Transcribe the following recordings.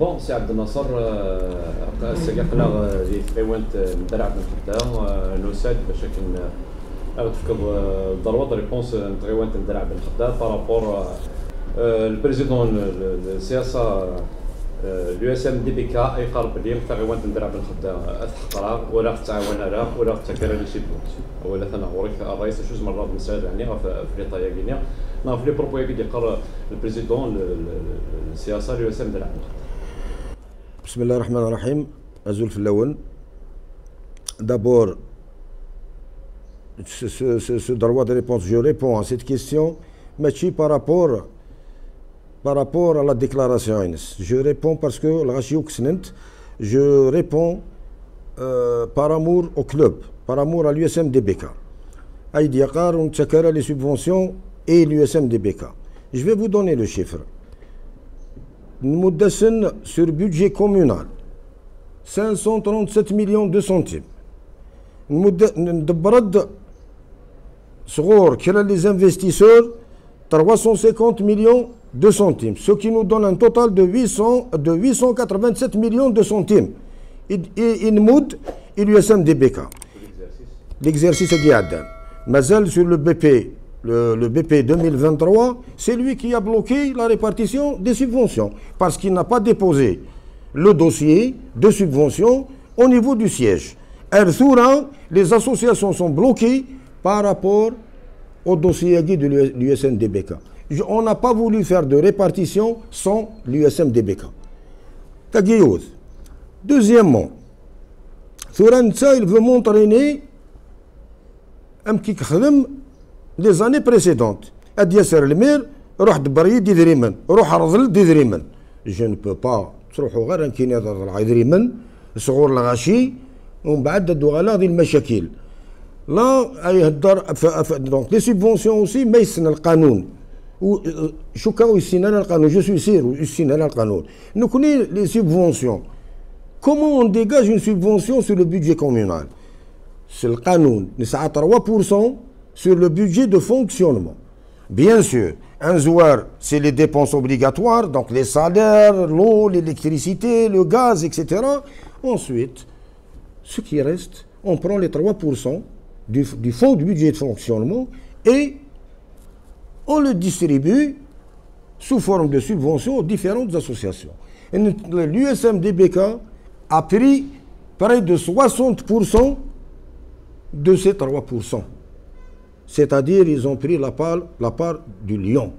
بون سي عبد الناصر سققنا في تقيوانت مدرع بن خدام نوساد باش كن تفكر ضرورة ريبونس تقيوانت مدرع بن خدام بارابور البريزيدون السياسة اليو اس ام دي بي كا يقرب لي تقيوانت مدرع بن خدام تحقرا ولا تعاون على ولا تكرر لي سيبوت ولا ثنا غوريك الرئيس شوز مرات نسال يعني في ليطايا كينيا في لي بروبو يقول يقر البريزيدون السياسة اليو اس ام مدرع بن خدام بسم الله الرحمن الرحيم أزول في الأول D'abord, ce, ce, ce, ce, droit de réponse, je réponds à cette question, mais par rapport, par rapport à la déclaration. Je réponds parce que je réponds euh, par amour au club, par amour à l'USM DBK. Aïdi Akar, on checkera les subventions et l'USM DBK. Je vais vous donner le chiffre. Moudassin sur budget communal 537 millions de centimes. Ndebrad Sgor, les investisseurs? 350 millions de centimes, ce qui nous donne un total de, 800, de 887 millions de centimes. Inmoud et l'USM DBK. L'exercice est. Mazel sur le BP le, BP 2023, c'est lui qui a bloqué la répartition des subventions parce qu'il n'a pas déposé le dossier de subvention au niveau du siège. Erthura, les associations sont bloquées par rapport au dossier de l'USNDBK. On n'a pas voulu faire de répartition sans l'USMDBK. Deuxièmement, Thuransa, il veut m'entraîner un petit لي زاني بريسيدونت اد ياسر المير روح دبر لي دريمن روح ارضل ديدريمن جو نو بو با تروحوا غير كي نضرب دريمن صغور الغاشي ومن بعد دو غلا دي المشاكل لا يهدر دونك لي سوبونسيون اوسي ما يسن القانون و شو كان يسينا القانون جو سوي سير يسينا القانون نكوني لي سوبونسيون كومون اون ديجاج اون سوبونسيون سو لو بيدجي كومونال سي القانون نسعى 3% sur le budget de fonctionnement. Bien sûr, un joueur, c'est les dépenses obligatoires, donc les salaires, l'eau, l'électricité, le gaz, etc. Ensuite, ce qui reste, on prend les 3% du, du fonds du budget de fonctionnement et on le distribue sous forme de subventions aux différentes associations. L'USMDBK a pris près de 60% de ces 3%. C'est-à-dire, ils ont pris la part, du lion.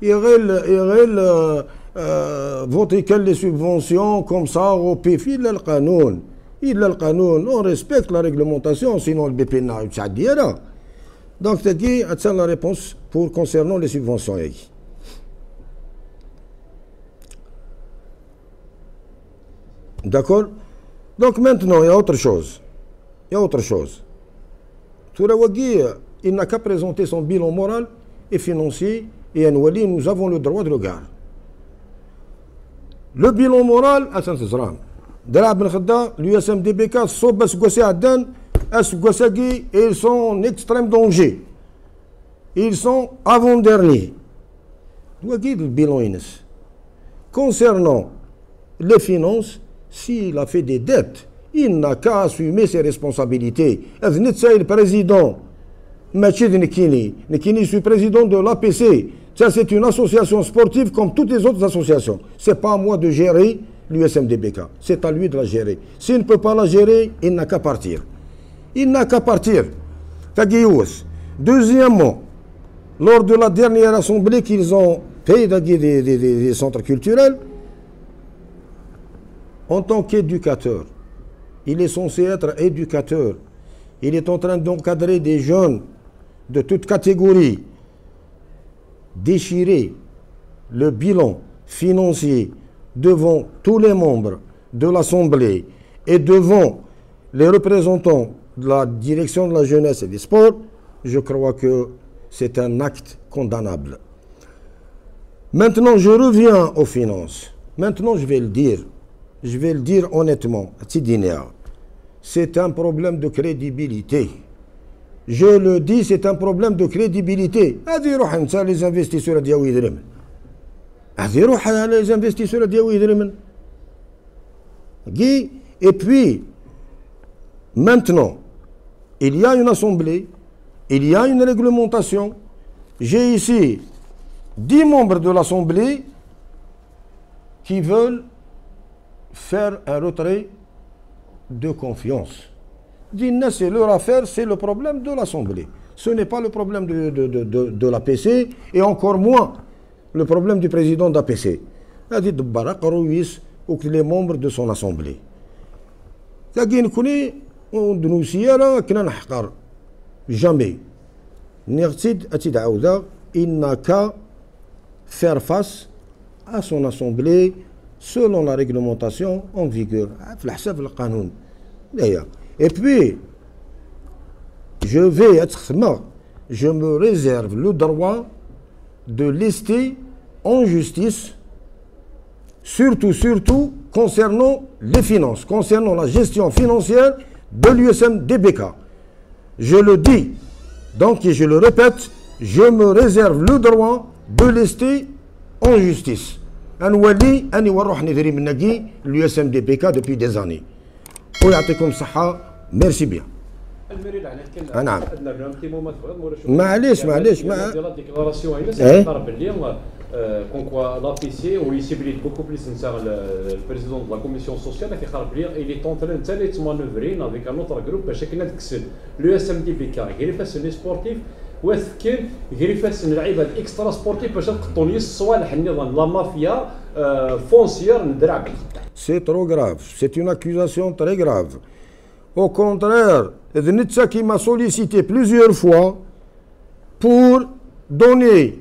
Ils euh, euh, les subventions comme ça au PFI, il le canon. Il le canon. On respecte la réglementation, sinon le BP n'a pas Donc, c'est dit, c'est la réponse pour concernant les subventions. D'accord? Donc maintenant, il y a autre chose. Il y a autre chose. Tout le il n'a qu'à présenter son bilan moral et financier et Wali, nous avons le droit de le garder. Le bilan moral, Hassan Tizran. Drab Ben Khadda, l'USMDBK, Soba Sgossi Adan, Asgosagi, ils sont en extrême danger. Ils sont avant-derniers. le bilan Concernant les finances, s'il a fait des dettes, il n'a qu'à assumer ses responsabilités. Le président Machid Nikini. Nikini, je suis président de l'APC. Ça, c'est une association sportive comme toutes les autres associations. Ce n'est pas à moi de gérer l'USMDBK. C'est à lui de la gérer. S'il ne peut pas la gérer, il n'a qu'à partir. Il n'a qu'à partir. Deuxièmement, lors de la dernière assemblée qu'ils ont fait des, des, des centres culturels, en tant qu'éducateur, il est censé être éducateur. Il est en train d'encadrer des jeunes de toute catégorie déchirer le bilan financier devant tous les membres de l'Assemblée et devant les représentants de la direction de la jeunesse et des sports, je crois que c'est un acte condamnable. Maintenant, je reviens aux finances. Maintenant, je vais le dire. Je vais le dire honnêtement, c'est un problème de crédibilité. Je le dis, c'est un problème de crédibilité. Les investisseurs les investisseurs Et puis, maintenant, il y a une assemblée, il y a une réglementation. J'ai ici 10 membres de l'assemblée qui veulent faire un retrait de confiance. Dina, c'est leur affaire, c'est le problème de l'Assemblée. Ce n'est pas le problème de, de, de, de, l'APC et encore moins le problème du président d'APC. هذه دبارة قرويس les membres de son assemblée. تلاقي نكوني ندنوسيا راه كنا نحقر جامي نغتيد أتيد عاودا il n'a qu'à faire face à son assemblée selon la réglementation en vigueur في الحساب القانون d'ailleurs et puis, je vais être mort. Je me réserve le droit de lister en justice, surtout, surtout concernant les finances, concernant la gestion financière de l'USM DBK. Je le dis, donc et je le répète, je me réserve le droit de lister en justice. l'USM DBK depuis des années. ويعطيكم الصحة ميرسي بيان نعم. معليش معليش ما إيه؟ كون كوا لا بي سي ويسيبليت بوكو بليس نتا البريزيدون دو لا كوميسيون سوسيال كي خرب لي الي تونترين تا لي تمانوفرين افيك ان اوتر جروب باش كنا تكسل لو اس ام دي بي كا غير فاس لي سبورتيف وثكن غير فاس اللعيبه الاكسترا سبورتيف باش تقطون الصوالح النظام لا مافيا فونسيير ندرع بالخدع سي ترو غراف سي اون اكوزاسيون تري غراف Au contraire, Nitsa qui m'a sollicité plusieurs fois pour donner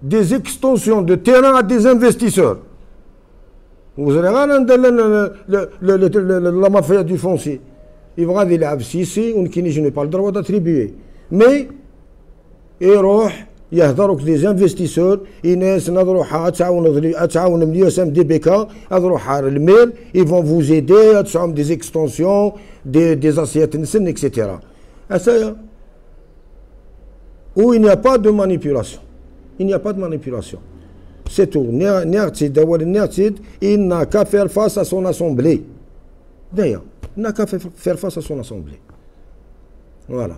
des extensions de terrain à des investisseurs. Vous avez la mafia du foncier? Il va dire ici, je n'ai pas le droit d'attribuer. Mais, il يهضروك دي انفستيسور ايناس نروح تعاون تعاون مليو اس ام دي بي كا نروح الميل اي فون فوز ايدي تسعهم دي زيكستونسيون دي دي اسيات نسن اكسيتيرا هسايا où il n'y a pas de manipulation. Il n'y a pas de manipulation. C'est tout. Nertid, il n'a qu'à faire face à son assemblée. D'ailleurs, il n'a qu'à faire face à son assemblée. Voilà.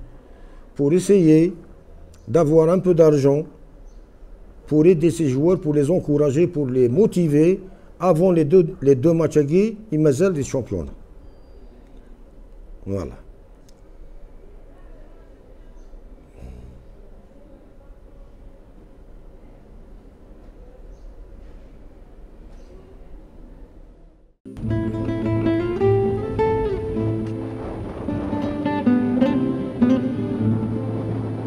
pour essayer d'avoir un peu d'argent pour aider ces joueurs, pour les encourager, pour les motiver avant les deux, les deux matchs à Guy, ils des championnats. Voilà.